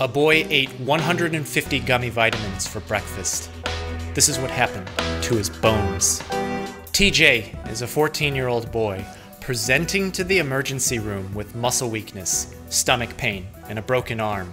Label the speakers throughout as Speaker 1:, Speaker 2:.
Speaker 1: A boy ate 150 gummy vitamins for breakfast. This is what happened to his bones. TJ is a 14 year old boy presenting to the emergency room with muscle weakness, stomach pain, and a broken arm.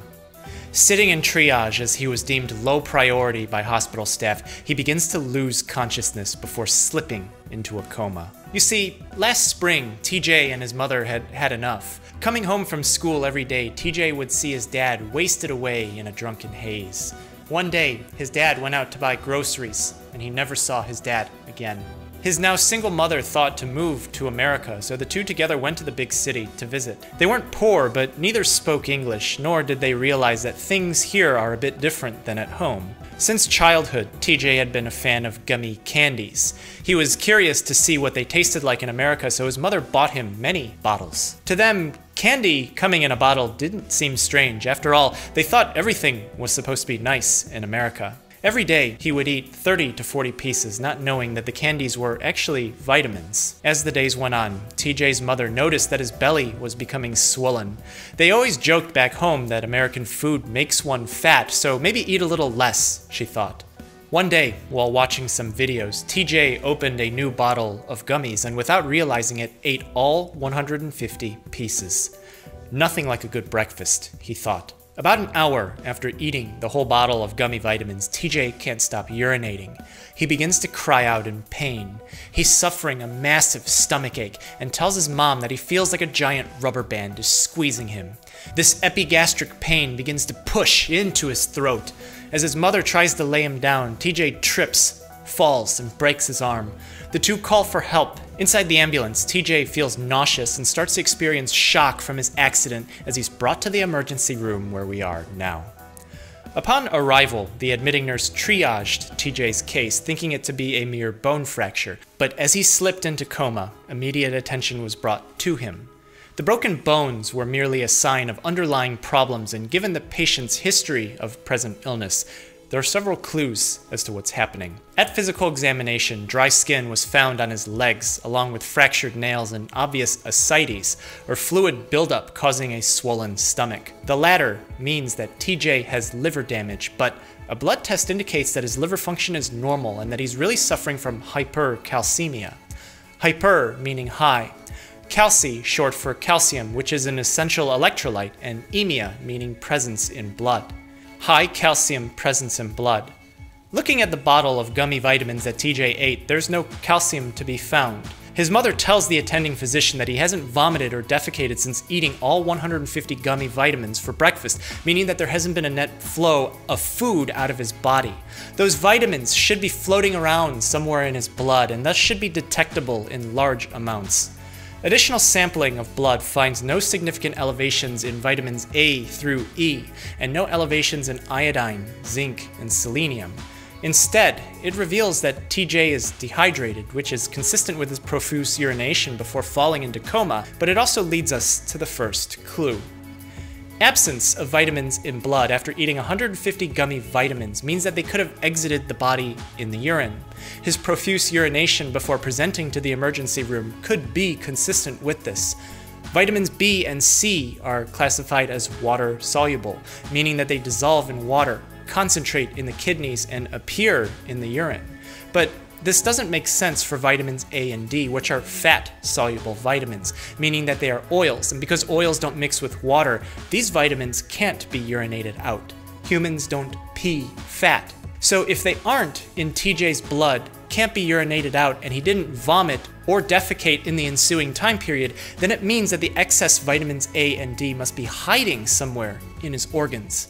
Speaker 1: Sitting in triage as he was deemed low priority by hospital staff, he begins to lose consciousness before slipping into a coma. You see, last spring, TJ and his mother had had enough. Coming home from school every day, TJ would see his dad wasted away in a drunken haze. One day, his dad went out to buy groceries, and he never saw his dad again. His now single mother thought to move to America, so the two together went to the big city to visit. They weren't poor, but neither spoke English, nor did they realize that things here are a bit different than at home. Since childhood, TJ had been a fan of gummy candies. He was curious to see what they tasted like in America, so his mother bought him many bottles. To them, candy coming in a bottle didn't seem strange. After all, they thought everything was supposed to be nice in America. Every day, he would eat 30 to 40 pieces, not knowing that the candies were actually vitamins. As the days went on, TJ's mother noticed that his belly was becoming swollen. They always joked back home that American food makes one fat, so maybe eat a little less, she thought. One day, while watching some videos, TJ opened a new bottle of gummies and without realizing it, ate all 150 pieces. Nothing like a good breakfast, he thought. About an hour after eating the whole bottle of gummy vitamins, TJ can't stop urinating. He begins to cry out in pain. He's suffering a massive stomach ache and tells his mom that he feels like a giant rubber band is squeezing him. This epigastric pain begins to push into his throat. As his mother tries to lay him down, TJ trips, falls, and breaks his arm. The two call for help. Inside the ambulance, TJ feels nauseous and starts to experience shock from his accident as he's brought to the emergency room where we are now. Upon arrival, the admitting nurse triaged TJ's case, thinking it to be a mere bone fracture, but as he slipped into coma, immediate attention was brought to him. The broken bones were merely a sign of underlying problems, and given the patient's history of present illness, there are several clues as to what's happening. At physical examination, dry skin was found on his legs, along with fractured nails and obvious ascites, or fluid buildup causing a swollen stomach. The latter means that TJ has liver damage, but a blood test indicates that his liver function is normal and that he's really suffering from hypercalcemia. Hyper meaning high, calci short for calcium, which is an essential electrolyte, and emia meaning presence in blood high calcium presence in blood. Looking at the bottle of gummy vitamins that TJ ate, there's no calcium to be found. His mother tells the attending physician that he hasn't vomited or defecated since eating all 150 gummy vitamins for breakfast, meaning that there hasn't been a net flow of food out of his body. Those vitamins should be floating around somewhere in his blood and thus should be detectable in large amounts. Additional sampling of blood finds no significant elevations in vitamins A through E, and no elevations in iodine, zinc, and selenium. Instead, it reveals that TJ is dehydrated, which is consistent with his profuse urination before falling into coma, but it also leads us to the first clue. Absence of vitamins in blood after eating 150 gummy vitamins means that they could have exited the body in the urine. His profuse urination before presenting to the emergency room could be consistent with this. Vitamins B and C are classified as water soluble, meaning that they dissolve in water, concentrate in the kidneys, and appear in the urine. But this doesn't make sense for vitamins A and D, which are fat soluble vitamins, meaning that they are oils, and because oils don't mix with water, these vitamins can't be urinated out. Humans don't pee fat. So if they aren't in TJ's blood, can't be urinated out, and he didn't vomit or defecate in the ensuing time period, then it means that the excess vitamins A and D must be hiding somewhere in his organs.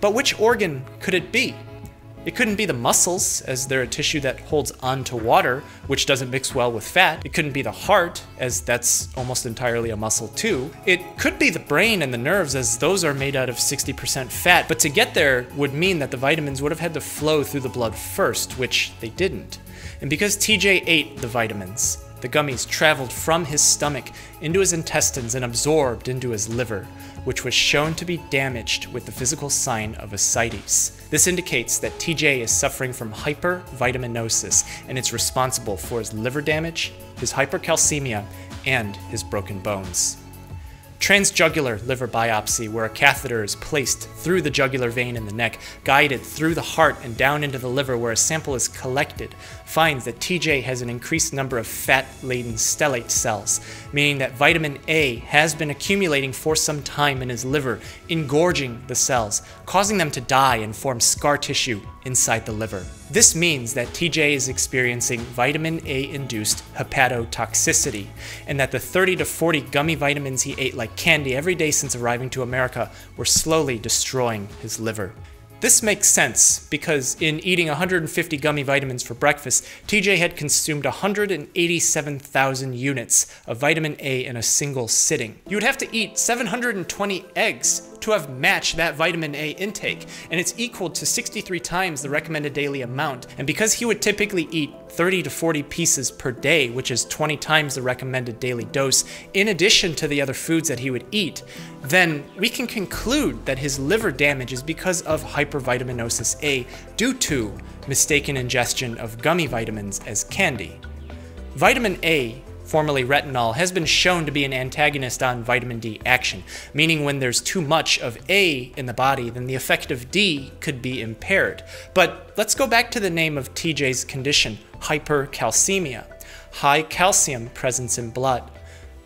Speaker 1: But which organ could it be? It couldn't be the muscles, as they're a tissue that holds onto water, which doesn't mix well with fat. It couldn't be the heart, as that's almost entirely a muscle too. It could be the brain and the nerves, as those are made out of 60% fat, but to get there would mean that the vitamins would have had to flow through the blood first, which they didn't. And because TJ ate the vitamins, the gummies traveled from his stomach into his intestines and absorbed into his liver, which was shown to be damaged with the physical sign of ascites. This indicates that TJ is suffering from hypervitaminosis and it's responsible for his liver damage, his hypercalcemia, and his broken bones. Transjugular liver biopsy, where a catheter is placed through the jugular vein in the neck, guided through the heart and down into the liver where a sample is collected, finds that TJ has an increased number of fat laden stellate cells, meaning that vitamin A has been accumulating for some time in his liver, engorging the cells, causing them to die and form scar tissue inside the liver. This means that TJ is experiencing vitamin A induced hepatotoxicity, and that the 30 to 40 gummy vitamins he ate like candy every day since arriving to America were slowly destroying his liver. This makes sense because in eating 150 gummy vitamins for breakfast, TJ had consumed 187,000 units of vitamin A in a single sitting. You would have to eat 720 eggs to have matched that vitamin A intake, and it's equal to 63 times the recommended daily amount. And because he would typically eat 30 to 40 pieces per day, which is 20 times the recommended daily dose, in addition to the other foods that he would eat, then we can conclude that his liver damage is because of hypervitaminosis A due to mistaken ingestion of gummy vitamins as candy. Vitamin A formerly retinol, has been shown to be an antagonist on vitamin D action, meaning when there's too much of A in the body, then the effect of D could be impaired. But let's go back to the name of TJ's condition, hypercalcemia, high calcium presence in blood.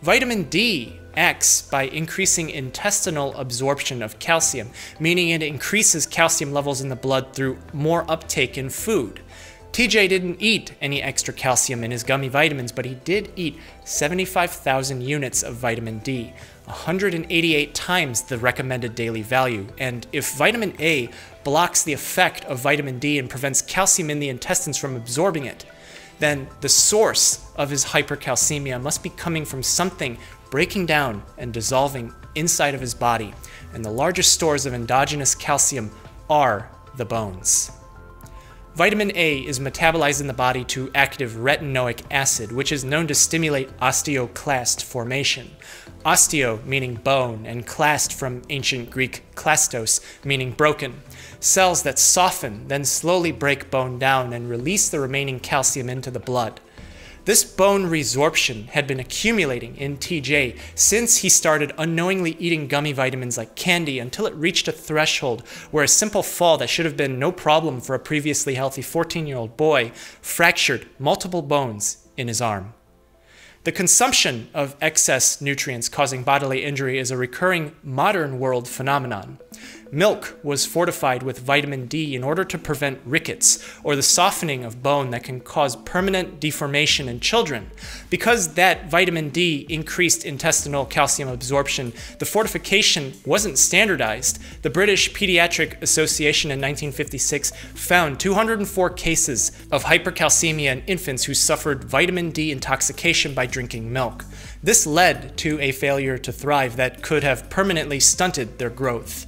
Speaker 1: Vitamin D acts by increasing intestinal absorption of calcium, meaning it increases calcium levels in the blood through more uptake in food. TJ didn't eat any extra calcium in his gummy vitamins, but he did eat 75,000 units of vitamin D, 188 times the recommended daily value. And if vitamin A blocks the effect of vitamin D and prevents calcium in the intestines from absorbing it, then the source of his hypercalcemia must be coming from something breaking down and dissolving inside of his body. And the largest stores of endogenous calcium are the bones. Vitamin A is metabolized in the body to active retinoic acid, which is known to stimulate osteoclast formation. Osteo meaning bone, and clast from ancient Greek klastos meaning broken. Cells that soften, then slowly break bone down and release the remaining calcium into the blood. This bone resorption had been accumulating in TJ since he started unknowingly eating gummy vitamins like candy until it reached a threshold where a simple fall that should have been no problem for a previously healthy 14 year old boy fractured multiple bones in his arm. The consumption of excess nutrients causing bodily injury is a recurring modern world phenomenon. Milk was fortified with vitamin D in order to prevent rickets, or the softening of bone that can cause permanent deformation in children. Because that vitamin D increased intestinal calcium absorption, the fortification wasn't standardized. The British Pediatric Association in 1956 found 204 cases of hypercalcemia in infants who suffered vitamin D intoxication by drinking milk. This led to a failure to thrive that could have permanently stunted their growth.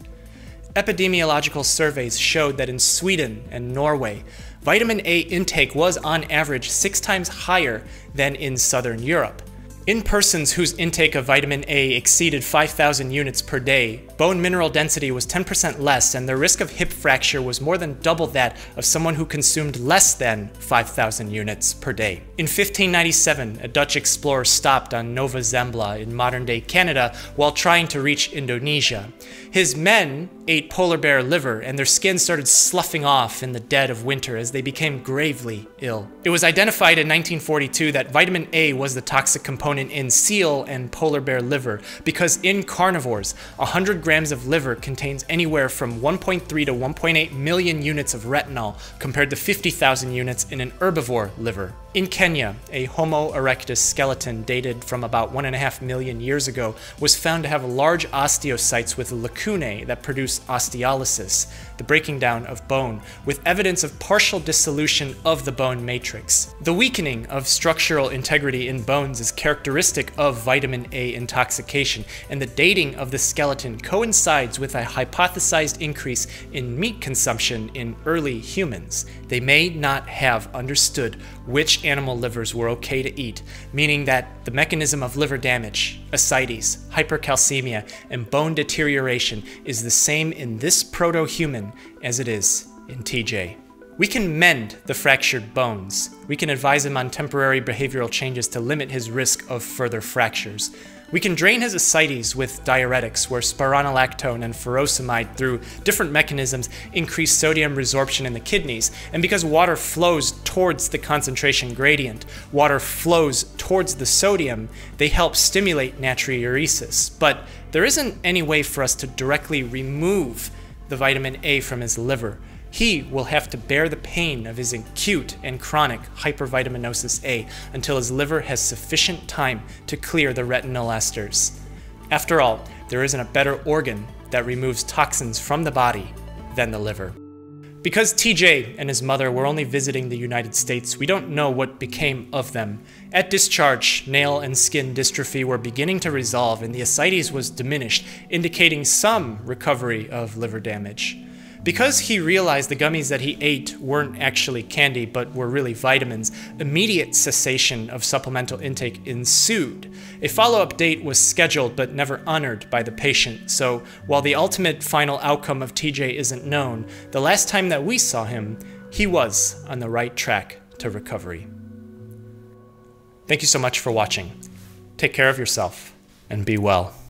Speaker 1: Epidemiological surveys showed that in Sweden and Norway, vitamin A intake was on average six times higher than in Southern Europe. In persons whose intake of vitamin A exceeded 5,000 units per day, bone mineral density was 10% less, and the risk of hip fracture was more than double that of someone who consumed less than 5,000 units per day. In 1597, a Dutch explorer stopped on Nova Zembla in modern day Canada while trying to reach Indonesia. His men ate polar bear liver, and their skin started sloughing off in the dead of winter as they became gravely ill. It was identified in 1942 that vitamin A was the toxic component in seal and polar bear liver because in carnivores, 100 grams of liver contains anywhere from 1.3 to 1.8 million units of retinol compared to 50,000 units in an herbivore liver. In Kenya, a Homo erectus skeleton dated from about 1.5 million years ago was found to have large osteocytes with lacunae that produce osteolysis, the breaking down of bone, with evidence of partial dissolution of the bone matrix. The weakening of structural integrity in bones is characteristic of vitamin A intoxication, and the dating of the skeleton coincides with a hypothesized increase in meat consumption in early humans. They may not have understood which animal livers were okay to eat, meaning that the mechanism of liver damage, ascites, hypercalcemia, and bone deterioration is the same in this proto human as it is in TJ. We can mend the fractured bones. We can advise him on temporary behavioral changes to limit his risk of further fractures. We can drain his ascites with diuretics, where spironolactone and furosemide, through different mechanisms, increase sodium resorption in the kidneys. And because water flows towards the concentration gradient, water flows towards the sodium, they help stimulate natriuresis. But there isn't any way for us to directly remove the vitamin A from his liver he will have to bear the pain of his acute and chronic hypervitaminosis A until his liver has sufficient time to clear the retinal esters. After all, there isn't a better organ that removes toxins from the body than the liver. Because TJ and his mother were only visiting the United States, we don't know what became of them. At discharge, nail and skin dystrophy were beginning to resolve and the ascites was diminished, indicating some recovery of liver damage. Because he realized the gummies that he ate weren't actually candy but were really vitamins, immediate cessation of supplemental intake ensued. A follow up date was scheduled but never honored by the patient, so while the ultimate final outcome of TJ isn't known, the last time that we saw him, he was on the right track to recovery. Thank you so much for watching. Take care of yourself and be well.